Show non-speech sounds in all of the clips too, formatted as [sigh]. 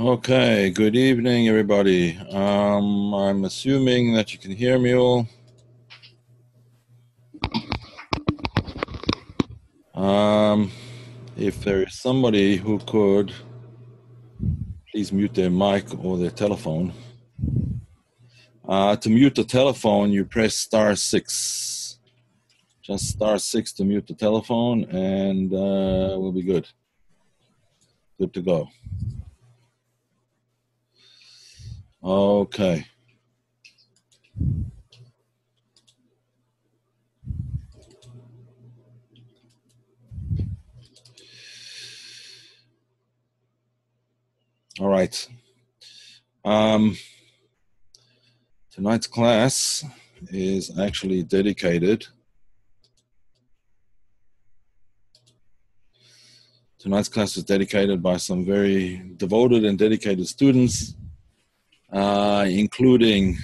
Okay, good evening, everybody. Um, I'm assuming that you can hear me all. Um, if there is somebody who could please mute their mic or their telephone. Uh, to mute the telephone, you press star six. Just star six to mute the telephone, and uh, we'll be good. Good to go. Okay. All right. Um, tonight's class is actually dedicated. Tonight's class is dedicated by some very devoted and dedicated students, uh, including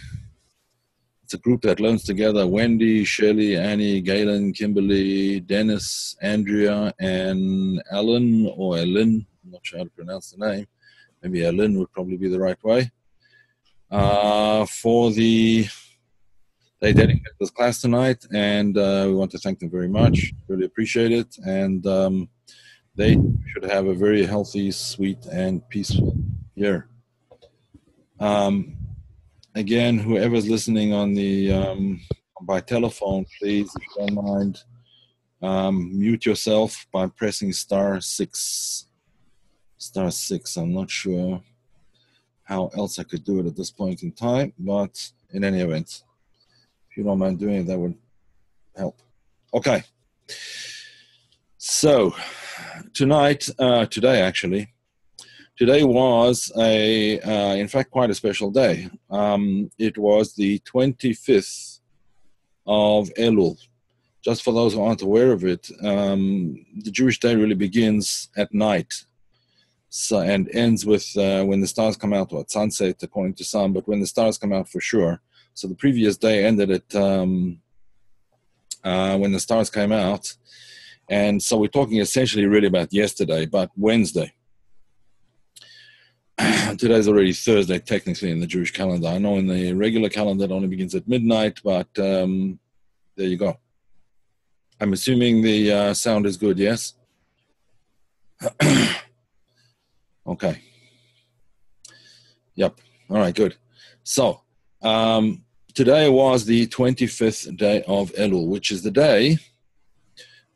it's a group that learns together Wendy, Shelley, Annie, Galen, Kimberly, Dennis, Andrea, and Alan or Ellen. I'm not sure how to pronounce the name maybe Ellen would probably be the right way. Uh, for the they dedicated this class tonight, and uh, we want to thank them very much. Really appreciate it, and um, they should have a very healthy, sweet, and peaceful year. Um, again, whoever's listening on the um, by telephone, please, if you don't mind, um, mute yourself by pressing star six star six. I'm not sure how else I could do it at this point in time, but in any event, if you don't mind doing it, that would help. Okay. So tonight, uh, today actually, today was a, uh, in fact, quite a special day. Um, it was the 25th of Elul. Just for those who aren't aware of it, um, the Jewish day really begins at night so, and ends with uh, when the stars come out, or at sunset, according to some, but when the stars come out for sure. So the previous day ended at um, uh, when the stars came out. And so we're talking essentially really about yesterday, but Wednesday. [clears throat] Today's already Thursday, technically, in the Jewish calendar. I know in the regular calendar it only begins at midnight, but um, there you go. I'm assuming the uh, sound is good, yes? [clears throat] Okay. Yep. All right, good. So, um, today was the 25th day of Elul, which is the day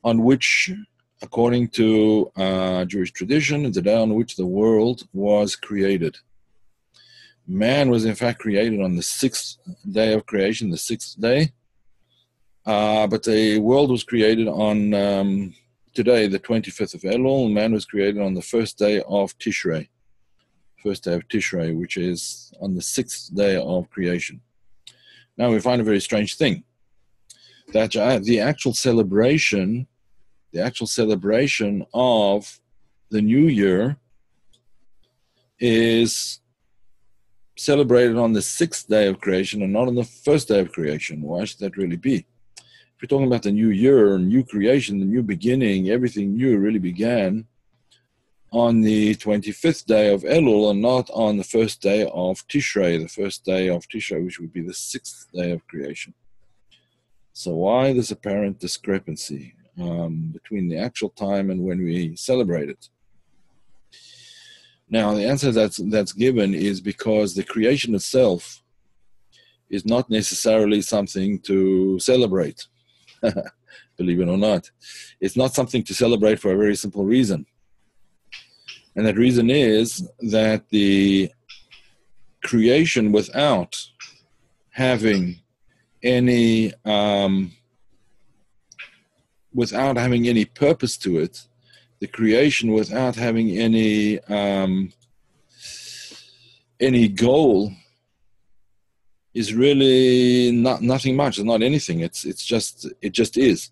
on which, according to uh, Jewish tradition, the day on which the world was created. Man was in fact created on the sixth day of creation, the sixth day. Uh, but the world was created on um, today, the 25th of Elul, man was created on the first day of Tishrei, first day of Tishrei, which is on the sixth day of creation. Now we find a very strange thing that the actual celebration, the actual celebration of the new year is celebrated on the sixth day of creation and not on the first day of creation. Why should that really be? if we're talking about the new year, new creation, the new beginning, everything new really began on the 25th day of Elul and not on the first day of Tishrei, the first day of Tishrei, which would be the sixth day of creation. So, why this apparent discrepancy um, between the actual time and when we celebrate it? Now, the answer that's, that's given is because the creation itself is not necessarily something to celebrate. [laughs] believe it or not. It's not something to celebrate for a very simple reason. And that reason is that the creation without having any um, without having any purpose to it, the creation without having any um, any goal is really not nothing much. It's not anything. It's it's just it just is.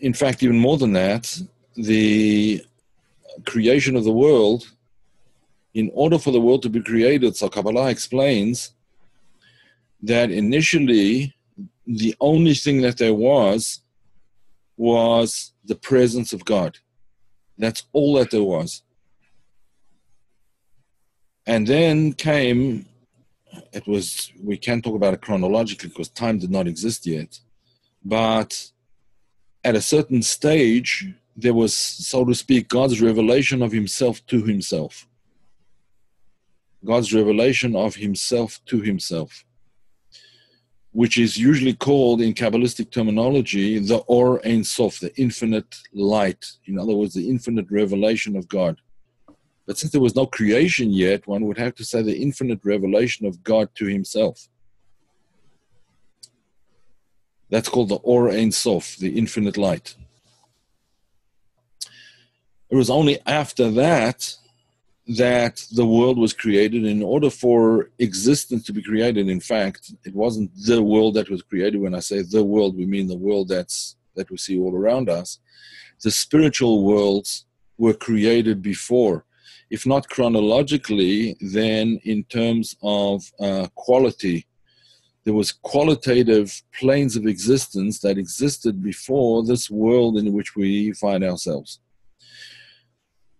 In fact, even more than that, the creation of the world, in order for the world to be created, so Kabbalah explains that initially the only thing that there was was the presence of God. That's all that there was. And then came, it was, we can't talk about it chronologically because time did not exist yet, but at a certain stage, there was, so to speak, God's revelation of himself to himself. God's revelation of himself to himself, which is usually called in Kabbalistic terminology the Or Ein Sof, the infinite light. In other words, the infinite revelation of God. But since there was no creation yet, one would have to say the infinite revelation of God to himself. That's called the Or Ein Sof, the infinite light. It was only after that that the world was created. In order for existence to be created, in fact, it wasn't the world that was created. When I say the world, we mean the world that's that we see all around us. The spiritual worlds were created before, if not chronologically, then in terms of uh, quality. There was qualitative planes of existence that existed before this world in which we find ourselves.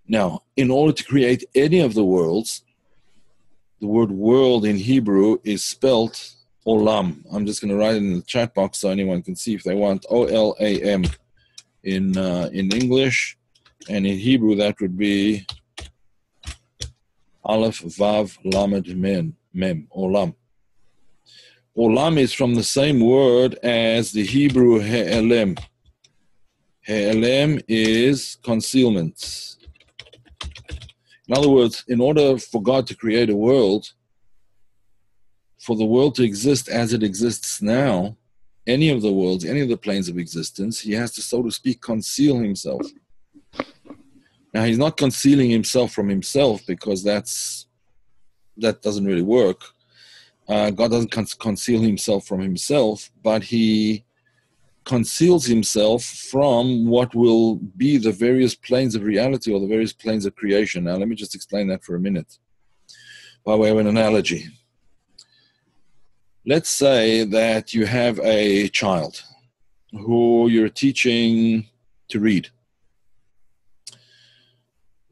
Now, in order to create any of the worlds, the word world in Hebrew is spelt olam. I'm just going to write it in the chat box so anyone can see if they want. O L A M in uh, in English, and in Hebrew that would be Aleph Vav Lamed Mem Mem Olam. Olam is from the same word as the Hebrew He'elem. He'elem is concealment. In other words, in order for God to create a world, for the world to exist as it exists now, any of the worlds, any of the planes of existence, he has to, so to speak, conceal himself. Now he's not concealing himself from himself because that's that doesn't really work. Uh, God doesn't con- conceal himself from himself, but he conceals himself from what will be the various planes of reality or the various planes of creation. Now, let me just explain that for a minute by way of an analogy. Let's say that you have a child who you're teaching to read.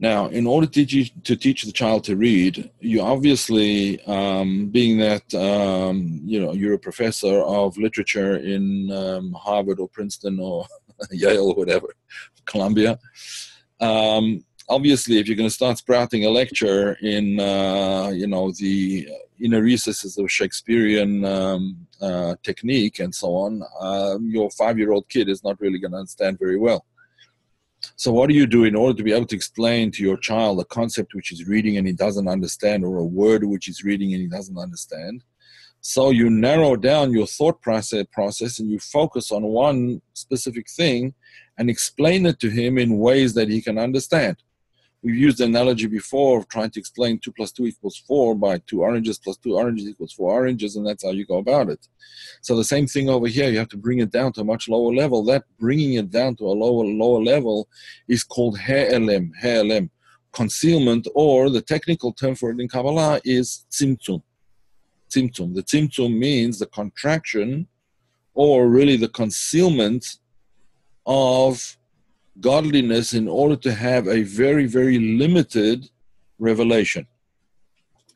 Now, in order to teach, to teach the child to read, you obviously, um, being that um, you know you're a professor of literature in um, Harvard or Princeton or [laughs] Yale or whatever, Columbia. Um, obviously, if you're going to start sprouting a lecture in uh, you know the inner recesses of Shakespearean um, uh, technique and so on, uh, your five-year-old kid is not really going to understand very well. So, what do you do in order to be able to explain to your child a concept which he's reading and he doesn't understand, or a word which he's reading and he doesn't understand? So, you narrow down your thought process, process and you focus on one specific thing and explain it to him in ways that he can understand. We've used the analogy before of trying to explain 2 plus 2 equals 4 by 2 oranges plus 2 oranges equals 4 oranges, and that's how you go about it. So the same thing over here, you have to bring it down to a much lower level. That bringing it down to a lower lower level is called he'elem, he'elem, concealment, or the technical term for it in Kabbalah is tzimtzum. Tzimtzum. The tzimtzum means the contraction, or really the concealment of godliness in order to have a very, very limited revelation.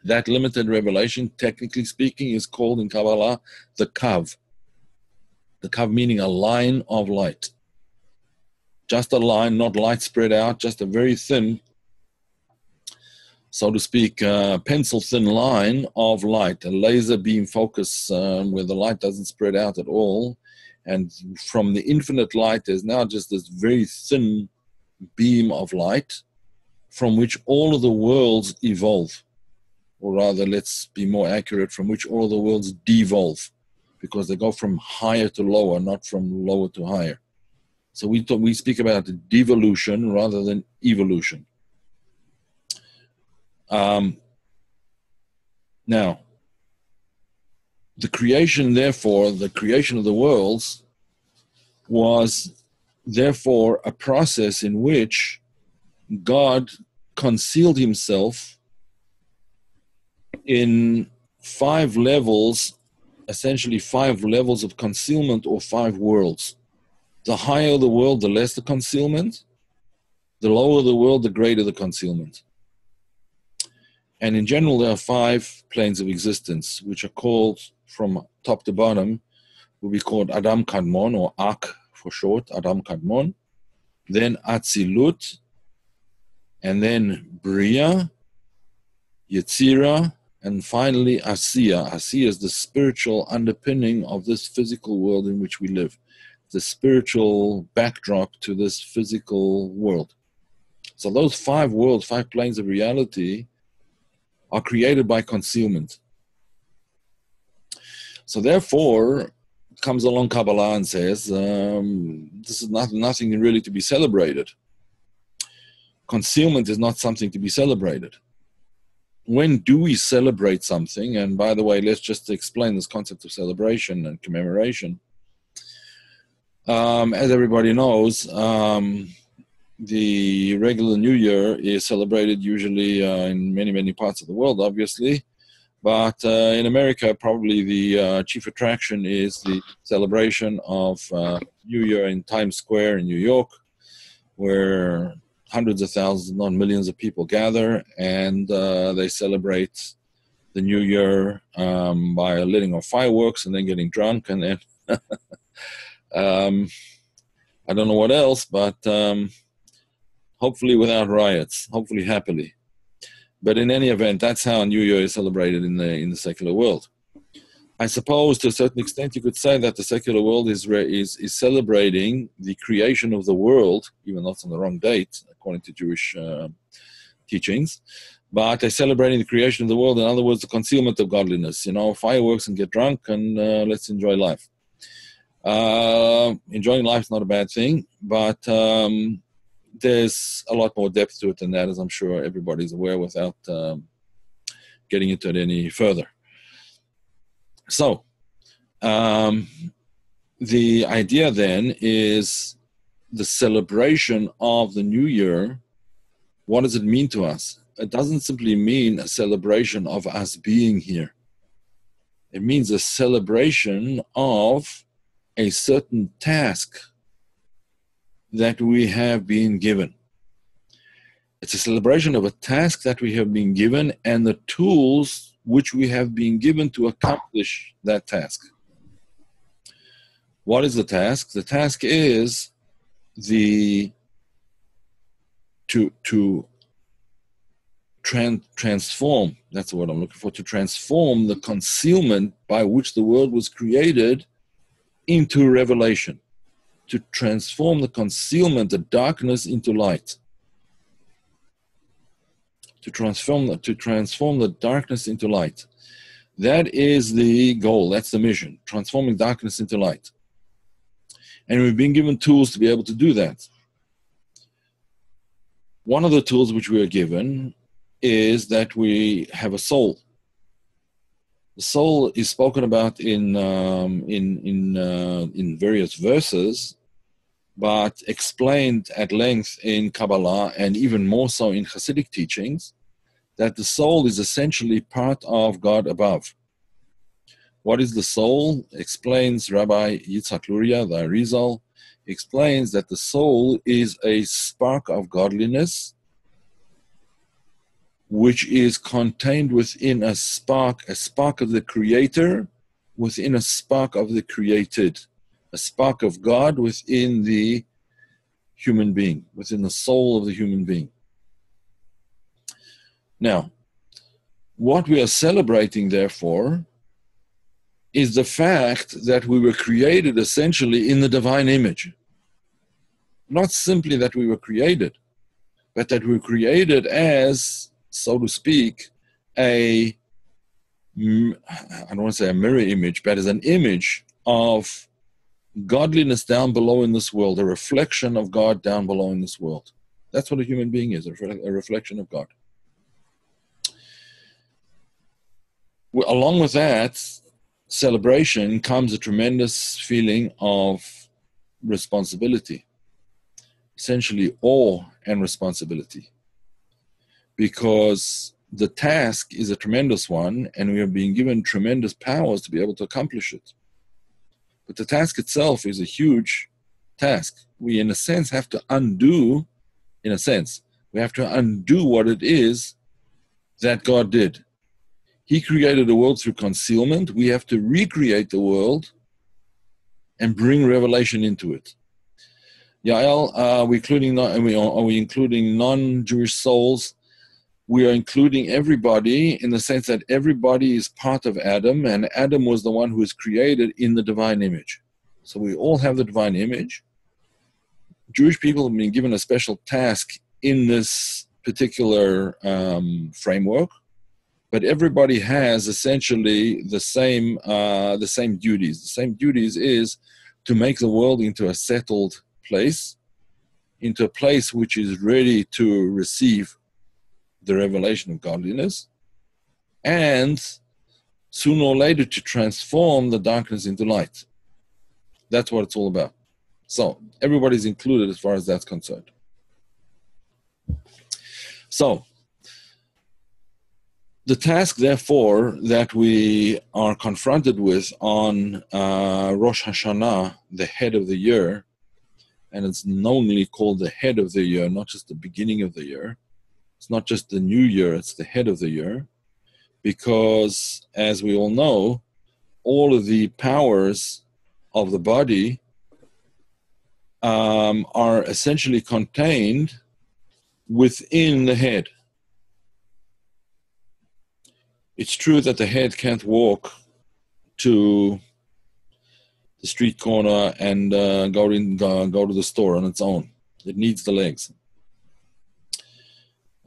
That limited revelation, technically speaking, is called in Kabbalah the Kav. The Kav meaning a line of light. Just a line, not light spread out, just a very thin, so to speak, uh, pencil thin line of light, a laser beam focus um, where the light doesn't spread out at all and from the infinite light, there's now just this very thin beam of light from which all of the worlds evolve. Or rather, let's be more accurate, from which all of the worlds devolve, because they go from higher to lower, not from lower to higher. So we, talk, we speak about devolution rather than evolution. Um, now, the creation, therefore, the creation of the worlds was therefore a process in which God concealed himself in five levels, essentially five levels of concealment or five worlds. The higher the world, the less the concealment. The lower the world, the greater the concealment. And in general, there are five planes of existence, which are called from top to bottom, will be called Adam Kadmon or Ak for short, Adam Kadmon, then Atzilut, and then Bria, Yetzira, and finally Asiya. Asiya is the spiritual underpinning of this physical world in which we live, the spiritual backdrop to this physical world. So those five worlds, five planes of reality, are created by concealment. So therefore, comes along Kabbalah and says, um, this is not, nothing really to be celebrated. Concealment is not something to be celebrated. When do we celebrate something? And by the way, let's just explain this concept of celebration and commemoration. Um, as everybody knows, um, the regular New Year is celebrated usually uh, in many, many parts of the world, obviously. But uh, in America, probably the uh, chief attraction is the celebration of uh, New Year in Times Square in New York, where hundreds of thousands, not millions of people gather and they celebrate the New Year um, by lighting off fireworks and then getting drunk and then. [laughs] um, I don't know what else, but um, hopefully without riots, hopefully happily. But in any event, that's how New Year is celebrated in the in the secular world. I suppose to a certain extent you could say that the secular world is is is celebrating the creation of the world, even though it's on the wrong date according to Jewish uh, teachings. But they're celebrating the creation of the world. In other words, the concealment of godliness. You know, fireworks and get drunk and uh, let's enjoy life. Uh, enjoying life is not a bad thing, but um, there's a lot more depth to it than that, as I'm sure everybody's aware without um, getting into it any further. So, um, the idea then is the celebration of the new year. What does it mean to us? It doesn't simply mean a celebration of us being here. It means a celebration of a certain task that we have been given. It's a celebration of a task that we have been given and the tools which we have been given to accomplish that task. What is the task? The task is the to to tran- transform that's what i'm looking for to transform the concealment by which the world was created into revelation to transform the concealment, the darkness into light. To transform the, to transform the darkness into light. That is the goal. That's the mission. Transforming darkness into light. And we've been given tools to be able to do that. One of the tools which we are given is that we have a soul. The soul is spoken about in um, in in uh, in various verses, but explained at length in Kabbalah and even more so in Hasidic teachings, that the soul is essentially part of God above. What is the soul? Explains Rabbi Yitzhak Luria, the Arizal, explains that the soul is a spark of godliness which is contained within a spark, a spark of the Creator, within a spark of the created, a spark of God within the human being, within the soul of the human being. Now, what we are celebrating, therefore, is the fact that we were created essentially in the divine image. Not simply that we were created, but that we were created as so to speak, a I don't want to say a mirror image, but as an image of godliness down below in this world, a reflection of God down below in this world. That's what a human being is, a reflection of God. Along with that celebration comes a tremendous feeling of responsibility, essentially awe and responsibility because the task is a tremendous one and we are being given tremendous powers to be able to accomplish it. But the task itself is a huge task. We, in a sense, have to undo in a sense. We have to undo what it is that God did. He created the world through concealment. We have to recreate the world and bring revelation into it. Yael, uh, are we including are we, are we including non-Jewish souls? We are including everybody in the sense that everybody is part of Adam, and Adam was the one who was created in the divine image. So we all have the divine image. Jewish people have been given a special task in this particular um, framework, but everybody has essentially the same uh, the same duties. The same duties is to make the world into a settled place, into a place which is ready to receive the revelation of godliness, and sooner or later to transform the darkness into light. That's what it's all about. So everybody's included as far as that's concerned. So the task, therefore, that we are confronted with on uh, Rosh Hashanah, the head of the year, and it's knowingly called the head of the year, not just the beginning of the year. It's not just the new year, it's the head of the year. Because, as we all know, all of the powers of the body um, are essentially contained within the head. It's true that the head can't walk to the street corner and uh, go, in, uh, go to the store on its own. It needs the legs.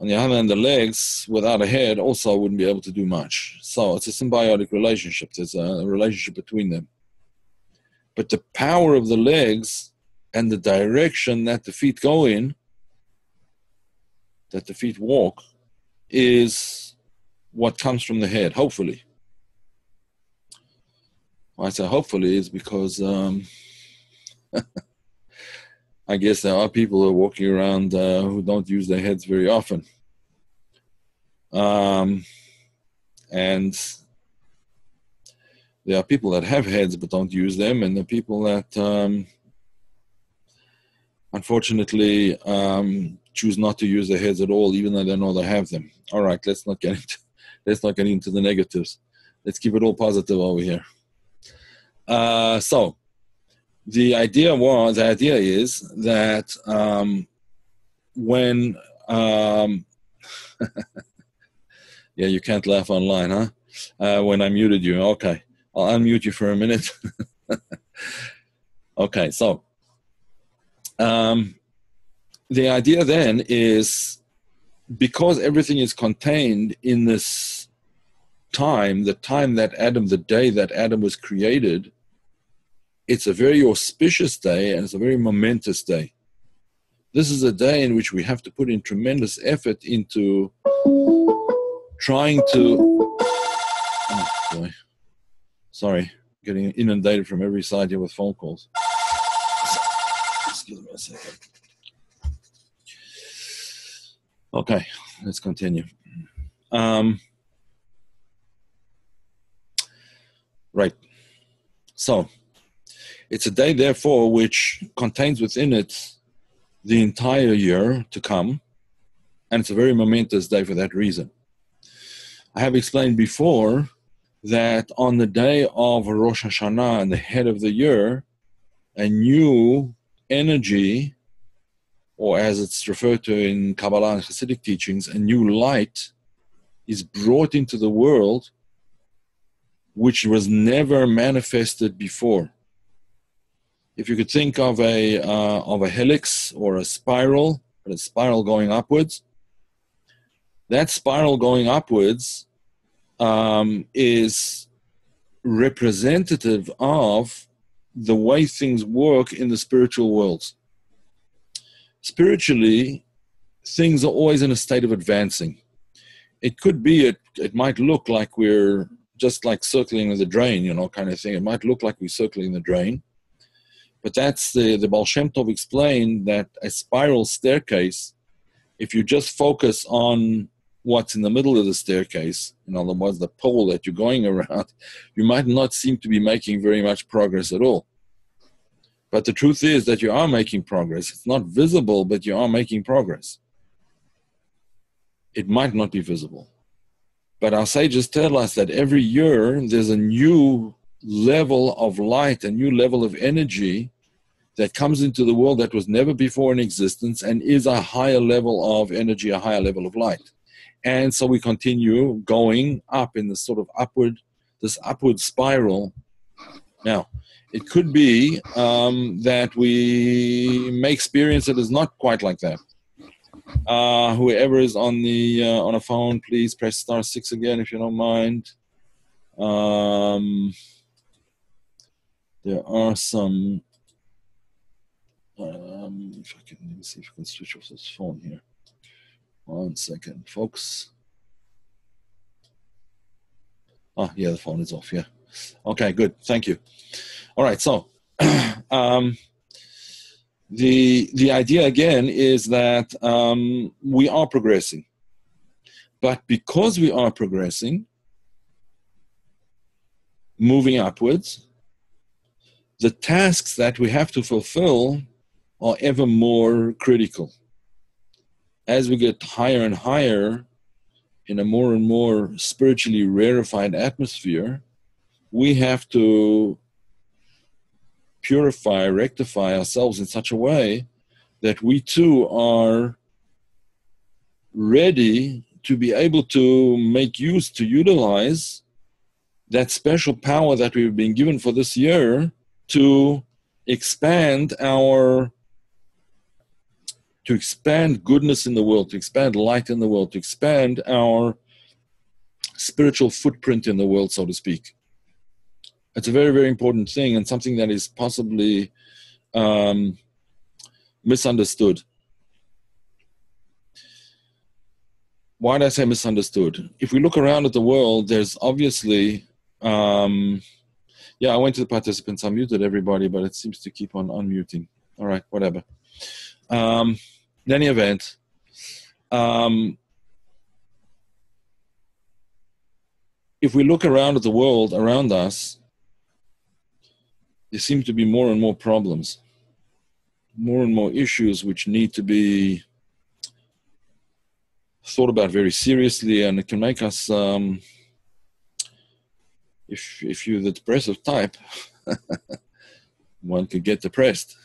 On the other hand, the legs without a head also wouldn't be able to do much. So it's a symbiotic relationship. There's a relationship between them. But the power of the legs and the direction that the feet go in, that the feet walk, is what comes from the head, hopefully. I say hopefully is because um, [laughs] I guess there are people who are walking around uh, who don't use their heads very often. Um, and there are people that have heads but don't use them, and the people that um, unfortunately um, choose not to use their heads at all, even though they know they have them. All right, let's not get into [laughs] let's not get into the negatives. Let's keep it all positive over here. Uh, so the idea was the idea is that um, when um, [laughs] yeah you can't laugh online huh? Uh, when i muted you. Okay. I'll unmute you for a minute. [laughs] Okay so um, the idea then is because everything is contained in this time, the time that Adam, the day that Adam was created, it's a very auspicious day and it's a very momentous day. This is a day in which we have to put in tremendous effort into trying to. Oh. Sorry, getting inundated from every side here with phone calls. Excuse me a second. Okay, let's continue. Um, right. So, it's a day, therefore, which contains within it the entire year to come, and it's a very momentous day for that reason. I have explained before that on the day of Rosh Hashanah and the head of the year, a new energy or as it's referred to in Kabbalah and Hasidic teachings, a new light is brought into the world which was never manifested before. If you could think of a uh, of a helix or a spiral, a spiral going upwards, that spiral going upwards um, is representative of the way things work in the spiritual worlds spiritually, things are always in a state of advancing. It could be, it, it might look like we're just like circling the drain, you know, kind of thing. It might look like we're circling the drain. But that's the, the Baal Shem Tov explained that a spiral staircase, if you just focus on what's in the middle of the staircase, in other words, the pole that you're going [laughs] around, you might not seem to be making very much progress at all. But the truth is that you are making progress. It's not visible, but you are making progress. It might not be visible. But our sages tell us that every year there's a new level of light, a new level of energy that comes into the world that was never before in existence and is a higher level of energy, a higher level of light. And so we continue going up in this sort of upward, this upward spiral. Now, it could be um, that we may experience it as not quite like that. Uh, whoever is on the uh, on a phone, please press star six again if you don't mind. Um, there are some. Um, if I can let me see if I can switch off this phone here. One second, folks. Oh, yeah, the phone is off. Yeah. Okay, good. Thank you. All right. So, [clears throat] um, the the idea again is that um, we are progressing, but because we are progressing, moving upwards, the tasks that we have to fulfill are ever more critical. As we get higher and higher in a more and more spiritually rarefied atmosphere, we have to purify, rectify ourselves in such a way that we too are ready to be able to make use, to utilize that special power that we've been given for this year to expand our to expand goodness in the world to expand light in the world to expand our spiritual footprint in the world so to speak it's a very very important thing and something that is possibly um, misunderstood why did i say misunderstood if we look around at the world there's obviously um, yeah, I went to the participants. I muted everybody, but it seems to keep on unmuting. All right, whatever. Um, in any event, um, if we look around at the world around us, there seem to be more and more problems, more and more issues which need to be thought about very seriously, and it can make us. Um, if if you're the depressive type, [laughs] one could get depressed.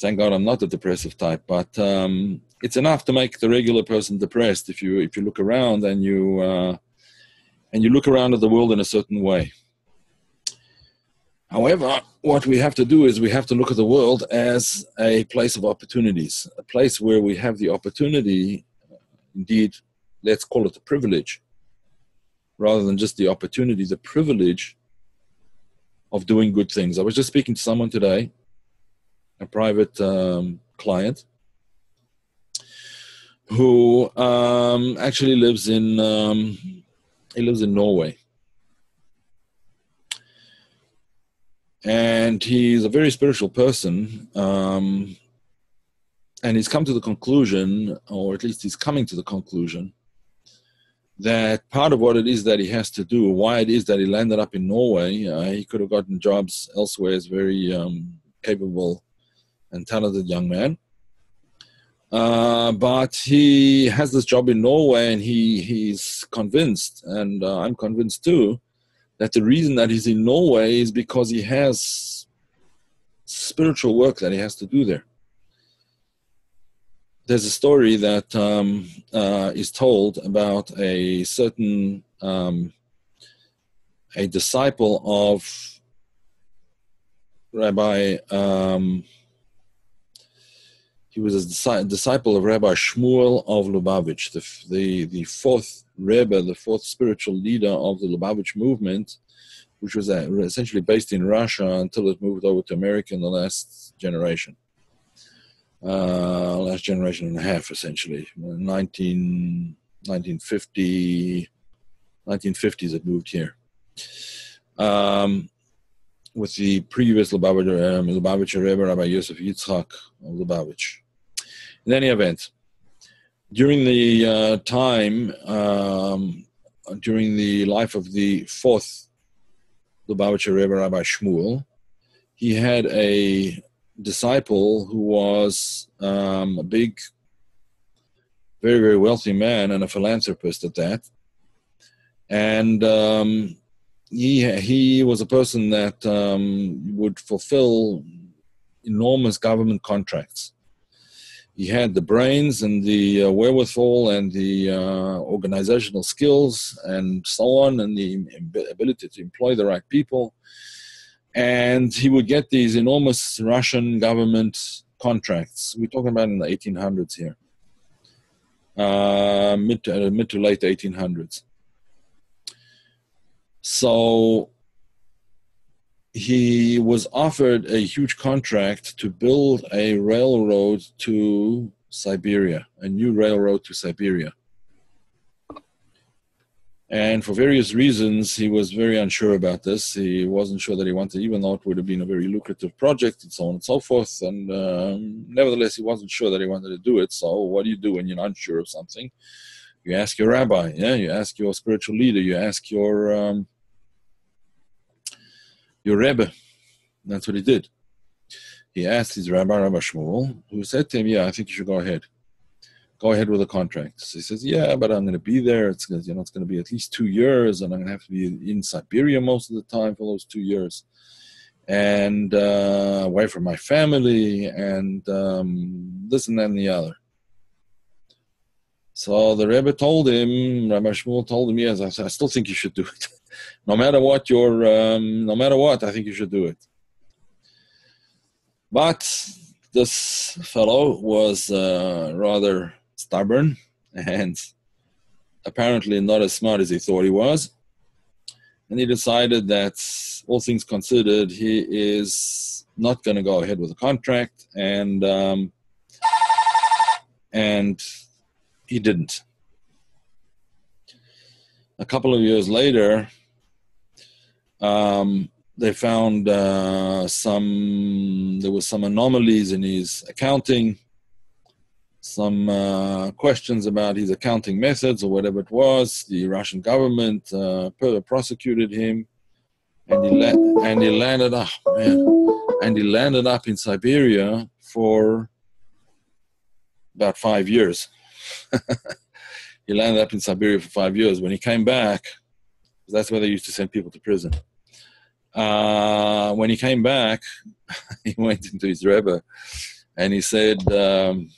Thank God I'm not a depressive type, but um, it's enough to make the regular person depressed if you if you look around and you uh, and you look around at the world in a certain way. However, what we have to do is we have to look at the world as a place of opportunities, a place where we have the opportunity, indeed, let's call it a privilege, rather than just the opportunity, the privilege of doing good things. I was just speaking to someone today, a private um, client, who um, actually lives in um, he lives in Norway, and he's a very spiritual person. Um, and he's come to the conclusion, or at least he's coming to the conclusion, that part of what it is that he has to do, why it is that he landed up in Norway, uh, he could have gotten jobs elsewhere as very um, capable and talented young man. Uh, but he has this job in Norway, and he he's convinced, and uh, I'm convinced too, that the reason that he's in Norway is because he has spiritual work that he has to do there there's a story that um, uh, is told about a certain um, a disciple of Rabbi. Um, he was a disciple of Rabbi Shmuel of Lubavitch, the, the, the fourth Rebbe, the fourth spiritual leader of the Lubavitch movement, which was uh, essentially based in Russia until it moved over to America in the last generation uh, last generation and a half, essentially. 19, 1950, 1950s it moved here. Um, with the previous Lubavitcher, um, Lubavitcher Rebbe, Rabbi Yosef Yitzchak of Lubavitch. In any event, during the uh, time, um, during the life of the fourth Lubavitcher Rebbe, Rabbi Shmuel, he had a disciple who was um, a big, very, very wealthy man and a philanthropist at that. And um, he, he was a person that um, would fulfill enormous government contracts. He had the brains and the uh, wherewithal and the uh, organizational skills and so on, and the ability to employ the right people and he would get these enormous Russian government contracts. We're talking about in the 1800s here, uh, mid to, uh, mid to late 1800s. So he was offered a huge contract to build a railroad to Siberia, a new railroad to Siberia. And for various reasons, he was very unsure about this. He wasn't sure that he wanted, even though it would have been a very lucrative project and so on and so forth. And um, nevertheless, he wasn't sure that he wanted to do it. So, what do you do when you're not sure of something? You ask your rabbi, yeah. You ask your spiritual leader. You ask your um, your rebbe. That's what he did. He asked his rabbi, Rabbi Shmuel, who said to him, "Yeah, I think you should go ahead." go ahead with the contract. So he says, yeah, but I'm going to be there. It's going to, you know, it's going to be at least two years, and I'm going to have to be in Siberia most of the time for those two years, and uh, away from my family, and um, this and that and the other. So the Rebbe told him, Rabbi Shmuel told him, yes, I, I still think you should do it. [laughs] no matter what your, um, no matter what, I think you should do it. But this fellow was uh, rather stubborn and apparently not as smart as he thought he was. And he decided that, all things considered, he is not going to go ahead with the contract, and um, and he didn't. A couple of years later, um, they found uh, some there was some anomalies in his accounting some uh, questions about his accounting methods or whatever it was. The Russian government uh, prosecuted him, and he la- and he landed up, man, and he landed up in Siberia for about five years. [laughs] he landed up in Siberia for five years. When he came back, that's where they used to send people to prison. Uh, when he came back, [laughs] he went into his Rebbe, and he said. Um,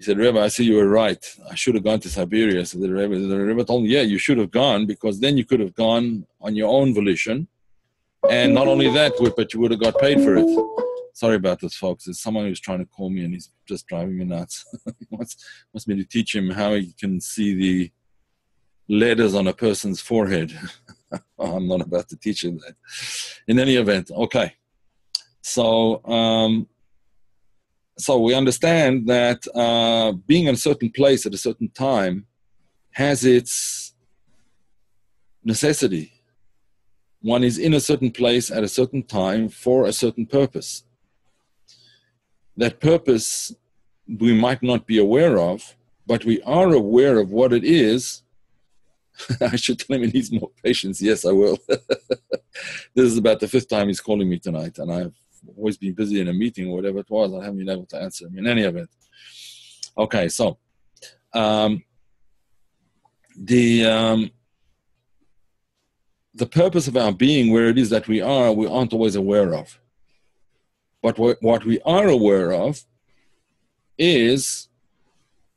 he said, Rebbe, I see you were right. I should have gone to Siberia. So the Rebbe, the Rebbe told me, yeah, you should have gone because then you could have gone on your own volition. And not only that, but you would have got paid for it. Sorry about this, folks. There's someone who's trying to call me and he's just driving me nuts. [laughs] he wants, wants me to teach him how he can see the letters on a person's forehead. [laughs] [laughs] I'm not about to teach him that. In any event, okay. So, um, so we understand that uh, being in a certain place at a certain time has its necessity. One is in a certain place at a certain time for a certain purpose. That purpose we might not be aware of, but we are aware of what it is. [laughs] I should tell him he needs more patience. Yes, I will. [laughs] this is about the fifth time he's calling me tonight, and I've always been busy in a meeting or whatever it was. I haven't been able to answer him in any event. Okay, so um, the um, the purpose of our being, where it is that we are, we aren't always aware of. But what we are aware of is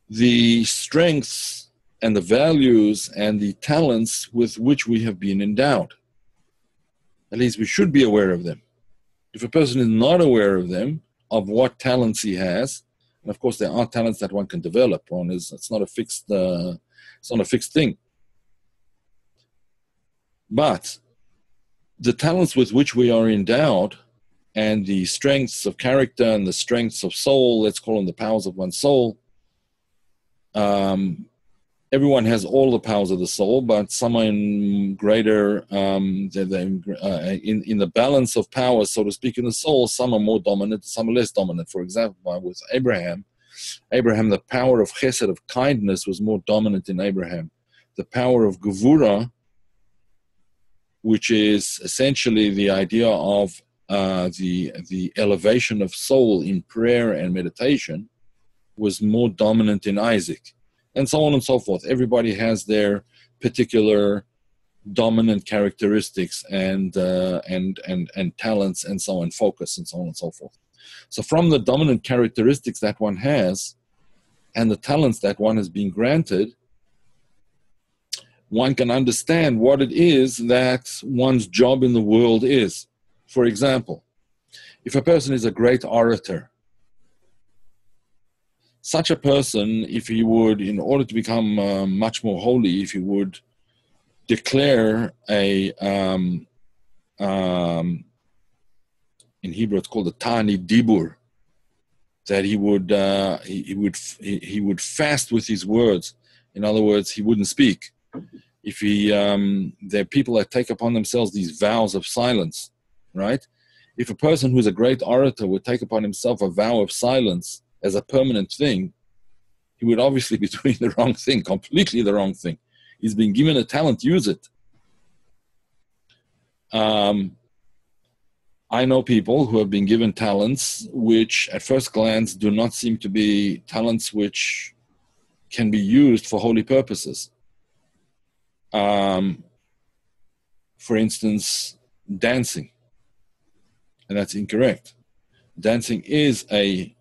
the strengths and the values and the talents with which we have been endowed. At least we should be aware of them. If a person is not aware of them, of what talents he has, and of course there are talents that one can develop. One is it's not a fixed uh, it's not a fixed thing. But the talents with which we are endowed and the strengths of character and the strengths of soul, let's call them the powers of one's soul, um, everyone has all the powers of the soul, but some are in greater, um, they're, they're, uh, in, in the balance of power, so to speak, in the soul, some are more dominant, some are less dominant. For example, with Abraham, Abraham, the power of chesed, of kindness, was more dominant in Abraham. The power of gevura, which is essentially the idea of uh, the the elevation of soul in prayer and meditation was more dominant in Isaac, and so on and so forth. Everybody has their particular dominant characteristics and uh, and and and talents and so on, focus and so on and so forth. So from the dominant characteristics that one has, and the talents that one has been granted, one can understand what it is that one's job in the world is. For example, if a person is a great orator, such a person, if he would, in order to become uh, much more holy, if he would declare a, um, um, in Hebrew it's called a Tani Dibur, that he would uh, he, he, would he, he, would fast with his words. In other words, he wouldn't speak. If he um, there are people that take upon themselves these vows of silence, right? If a person who's a great orator would take upon himself a vow of silence as a permanent thing, he would obviously be [laughs] doing the wrong thing, completely the wrong thing. He's been given a talent, use it. Um, I know people who have been given talents which, at first glance, do not seem to be talents which can be used for holy purposes. Um, for instance, dancing. And that's incorrect. Dancing is a,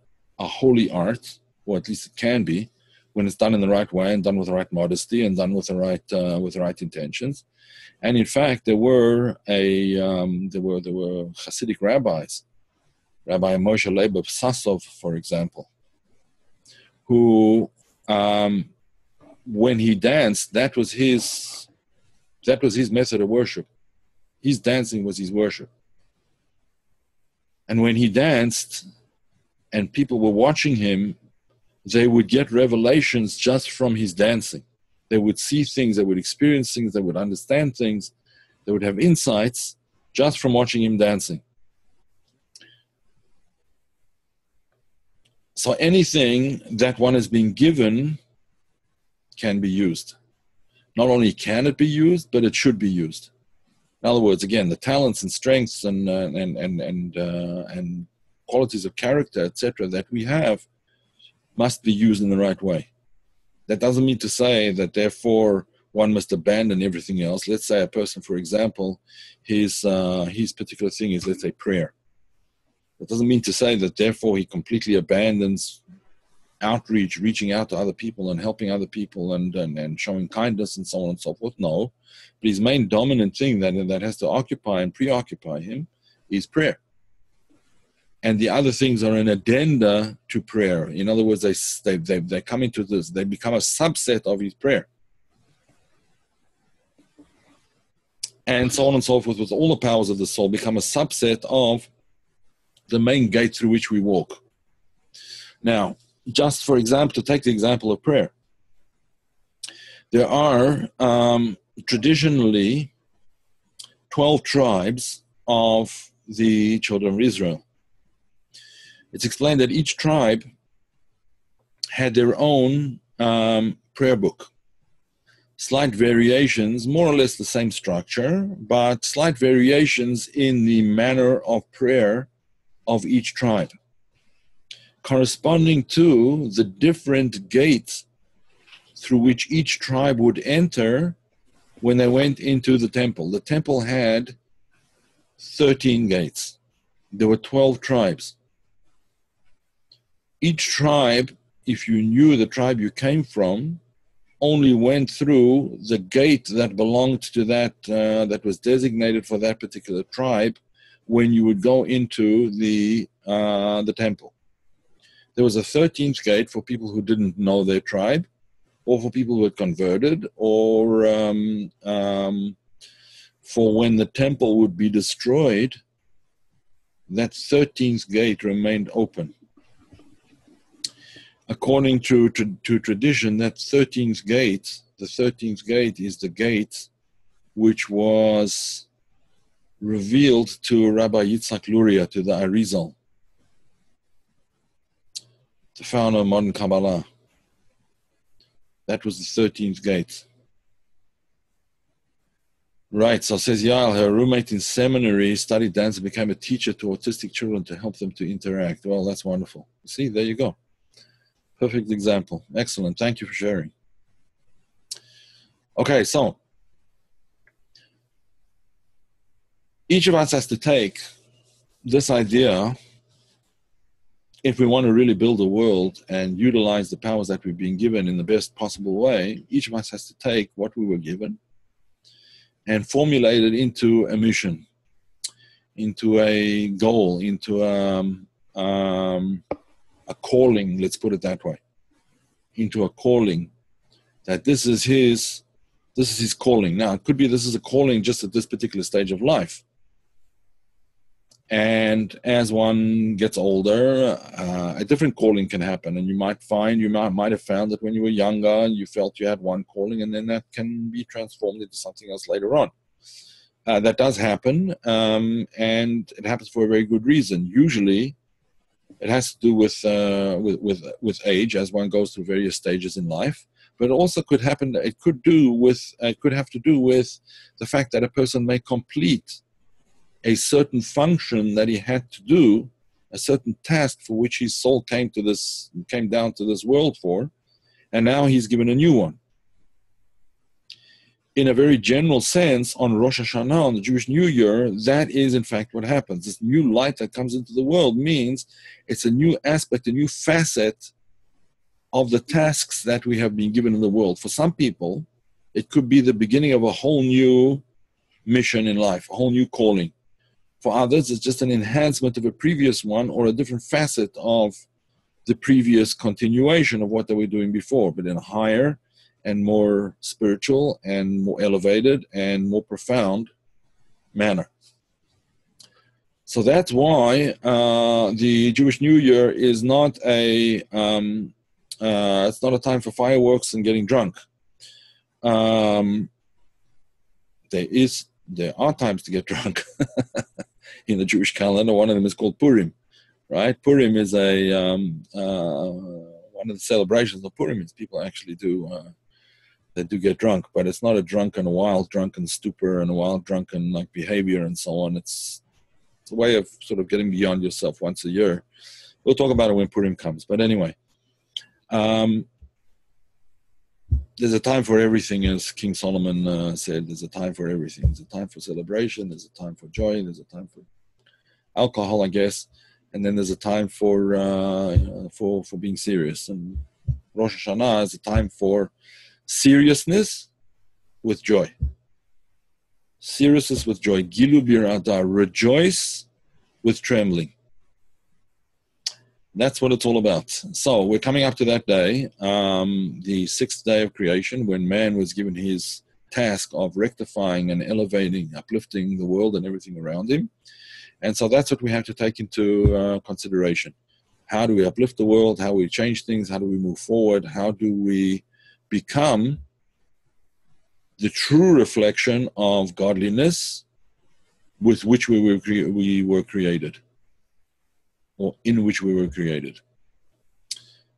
a holy art, or at least it can be, when it's done in the right way and done with the right modesty and done with the right uh, with the right intentions. And in fact, there were a um, there were there were Hasidic rabbis, Rabbi Moshe Leib Sasov, for example, who um, when he danced, that was his that was his method of worship. His dancing was his worship. And when he danced, and people were watching him, they would get revelations just from his dancing. They would see things, they would experience things, they would understand things, they would have insights just from watching him dancing. So anything that one has been given can be used. Not only can it be used, but it should be used. In other words, again, the talents and strengths and uh, and and and uh, and qualities of character, etc., that we have, must be used in the right way. That doesn't mean to say that therefore one must abandon everything else. Let's say a person, for example, his uh, his particular thing is let's say prayer. That doesn't mean to say that therefore he completely abandons outreach, reaching out to other people and helping other people and, and, and showing kindness and so on and so forth. No. But his main dominant thing that, that has to occupy and preoccupy him is prayer and the other things are an addenda to prayer. In other words, they, they, they, they come into this, they become a subset of his prayer. And so on and so forth, with all the powers of the soul, become a subset of the main gate through which we walk. Now, just for example, to take the example of prayer, there are um, traditionally 12 tribes of the children of Israel it's explained that each tribe had their own um, prayer book. Slight variations, more or less the same structure, but slight variations in the manner of prayer of each tribe, corresponding to the different gates through which each tribe would enter when they went into the temple. The temple had 13 gates, there were 12 tribes each tribe, if you knew the tribe you came from, only went through the gate that belonged to that uh, that was designated for that particular tribe when you would go into the uh, the temple. There was a thirteenth gate for people who didn't know their tribe, or for people who had converted, or um, um, for when the temple would be destroyed. That thirteenth gate remained open according to, to, to tradition, that 13th gate, the 13th gate is the gate which was revealed to Rabbi Yitzhak Luria, to the Arizal, the founder of modern Kabbalah. That was the 13th gate. Right. So says Yael, her roommate in seminary studied dance and became a teacher to autistic children to help them to interact. Well, that's wonderful. See, there you go. Perfect example. Excellent. Thank you for sharing. Okay, so each of us has to take this idea if we want to really build a world and utilize the powers that we've been given in the best possible way, each of us has to take what we were given and formulate it into a mission, into a goal, into a, um, um, a calling, let's put it that way, into a calling that this is his this is his calling. Now it could be this is a calling just at this particular stage of life. And as one gets older uh, a different calling can happen. And you might find you might, might have found that when you were younger you felt you had one calling and then that can be transformed into something else later on. Uh, that does happen um, and it happens for a very good reason. Usually it has to do with, uh, with, with, with age as one goes through various stages in life but it also could happen it could do with it could have to do with the fact that a person may complete a certain function that he had to do, a certain task for which his soul came to this, came down to this world for, and now he's given a new one. In a very general sense, on Rosh Hashanah, on the Jewish New Year, that is in fact what happens. This new light that comes into the world means it's a new aspect, a new facet of the tasks that we have been given in the world. For some people, it could be the beginning of a whole new mission in life, a whole new calling. For others, it's just an enhancement of a previous one or a different facet of the previous continuation of what they were doing before, but in a higher and more spiritual and more elevated and more profound manner. So that's why uh, the Jewish New Year is not a um, uh, it's not a time for fireworks and getting drunk. Um, there is there are times to get [laughs] drunk. [laughs] in the Jewish calendar. One of them is called Purim, right? Purim is a um, uh, one of the celebrations of Purim. Is people actually do uh, they do get drunk, but it's not a drunken, wild drunken stupor and wild drunken like behavior and so on. It's it's a way of sort of getting beyond yourself once a year. We'll talk about it when Purim comes. But anyway, um, there's a time for everything, as King Solomon uh, said. There's a time for everything. There's a time for celebration. There's a time for joy. There's a time for alcohol, I guess, and then there's a time for uh, for for being serious. And Rosh Hashanah is a time for seriousness with joy. Seriousness with joy. Gilu birada. Rejoice with trembling. That's what it's all about. So we're coming up to that day, um, the sixth day of creation, when man was given his task of rectifying and elevating, uplifting the world and everything around him. And so that's what we have to take into uh, consideration. How do we uplift the world? How do we change things? How do we move forward? How do we become the true reflection of godliness with which we were, cre- we were created or in which we were created?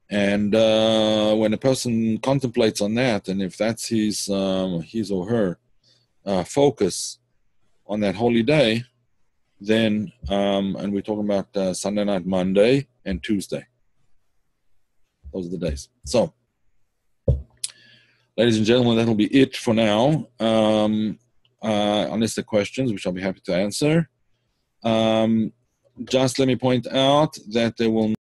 And uh, when a person contemplates on that, and if that's his, um, his or her uh, focus on that holy day, then, um, and we're talking about uh, Sunday night, Monday, and Tuesday. Those are the days. So, ladies and gentlemen, that'll be it for now. Um, uh, unless there are questions, which I'll be happy to answer. Um, just let me point out that there will